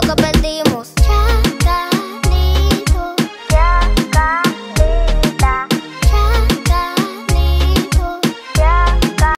toca